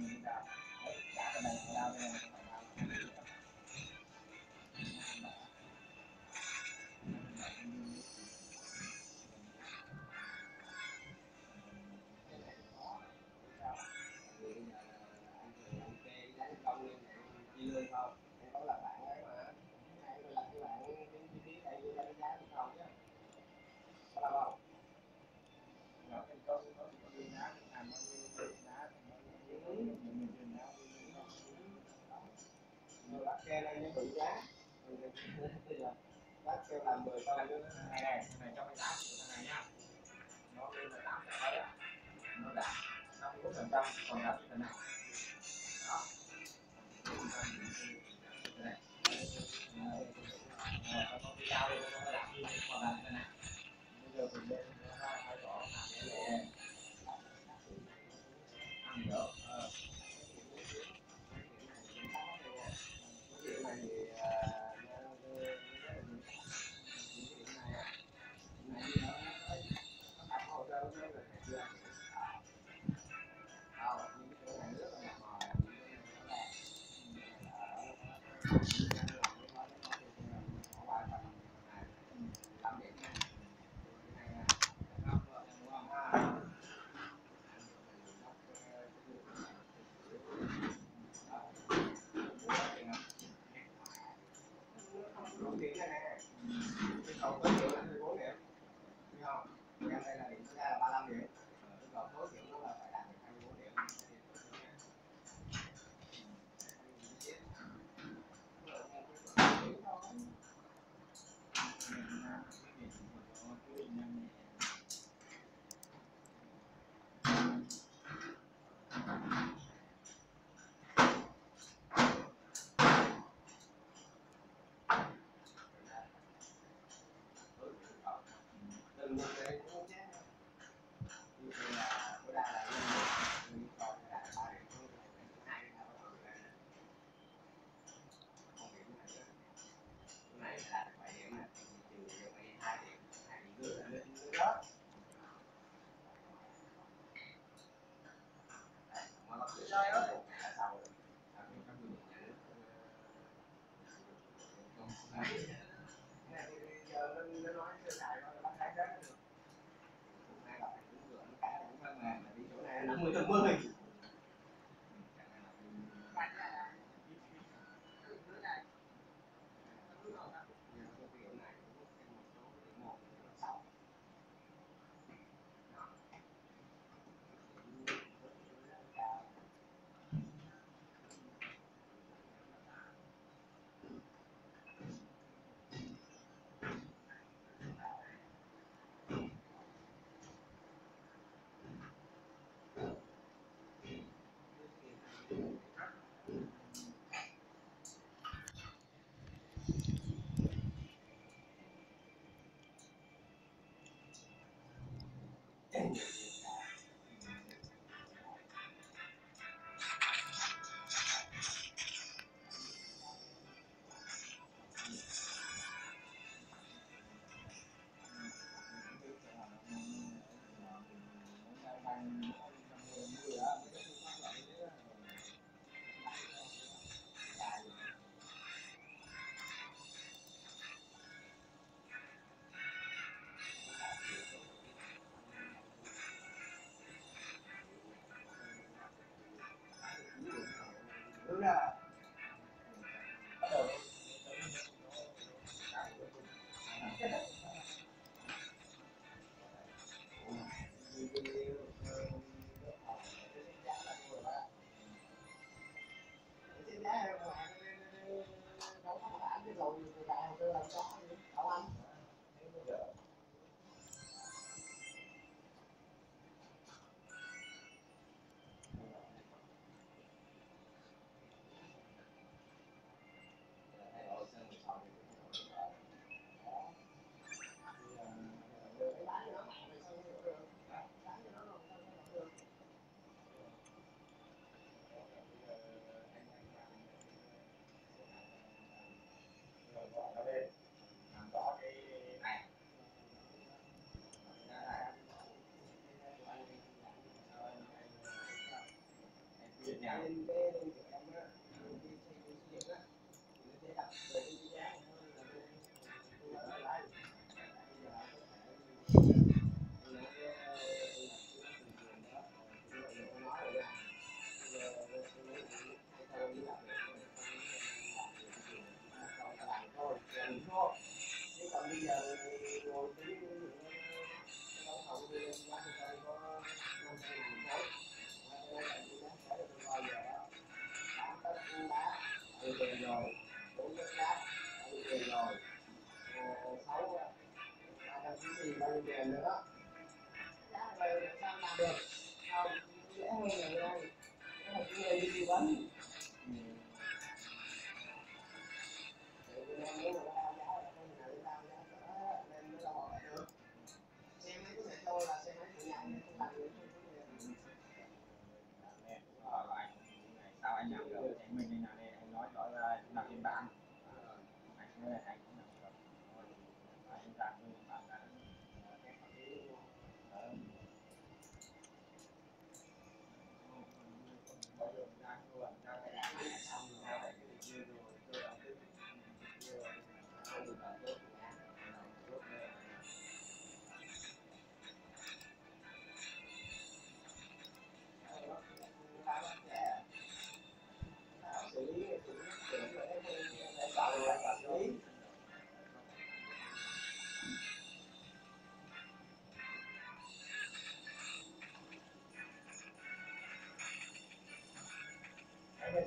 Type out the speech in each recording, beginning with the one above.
ini kita kita kenal kenal dengan xe lên nó bị giá bây bác kêu làm 10 con nữa này này này cho cái giá của này nhá nó lên là tám mấy á nó đạt năm mươi phần trăm còn đạt thế nào đó này nó có cái dao đây nó đạt còn đạt thế này, bây giờ mình lên 你要在哪里？自驾的巴南区。lên B lên em á, lên B cái gì á, thì nó đặt về rồi bốn trăm tám bảy rồi ba trăm chín mươi ba mươi ngàn nữa đó rồi sao làm được không dễ hơn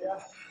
Yeah.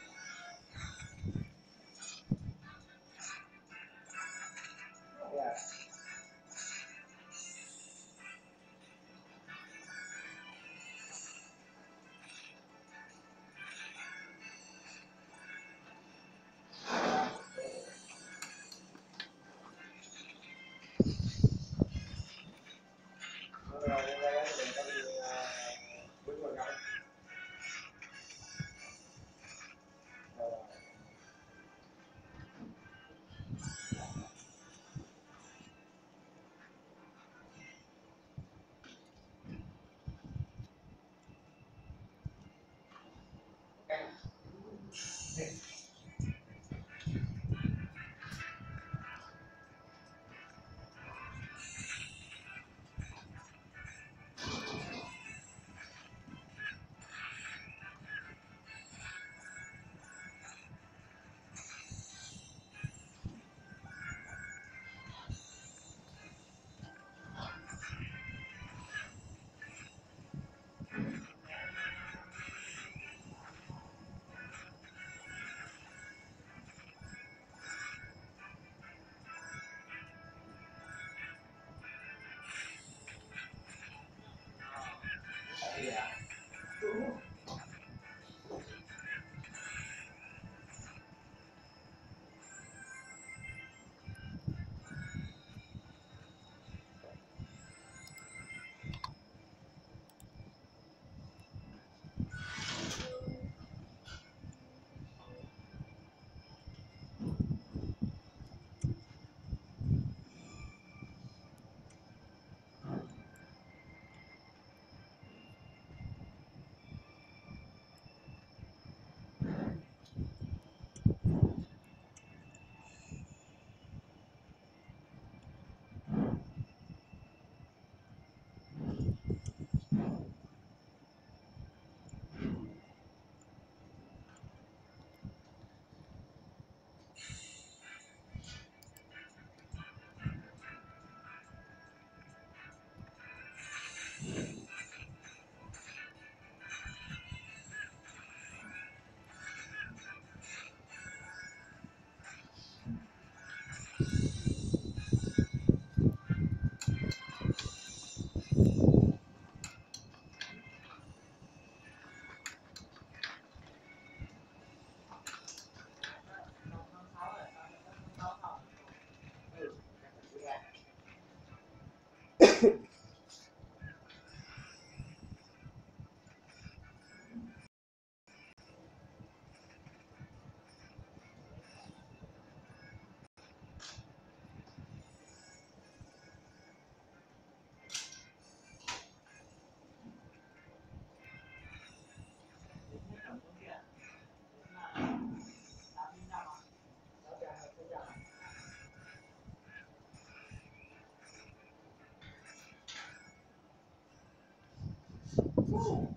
Ooh.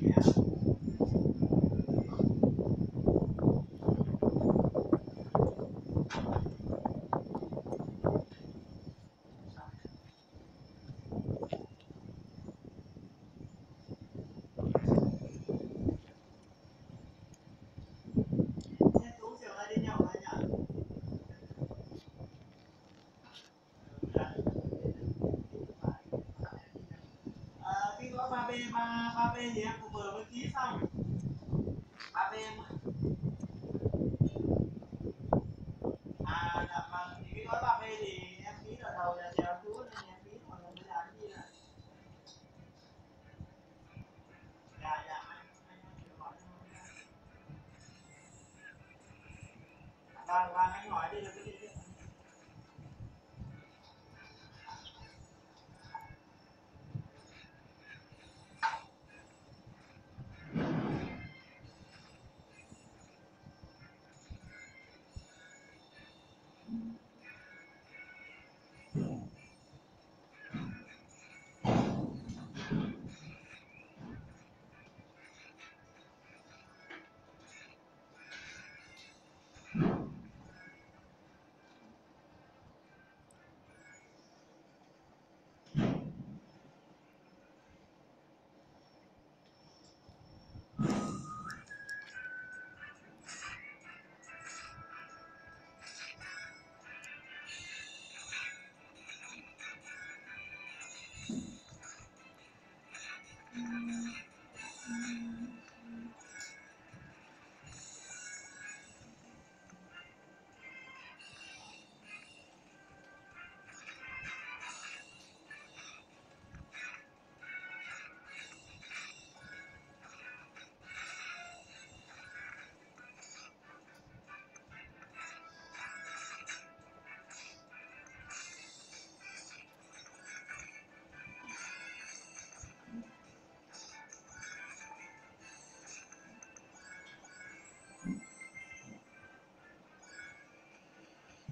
Yeah. Phê thì em cũng vừa mới ký xong? Ba phê em à dạ mà thì cái gói ba b thì em ký đợt đầu là chèo chú nên em ký còn bây giờ cái gì là dạ dạ anh anh dạ. Dạ vâng, vâng, anh hỏi đi, được cái gì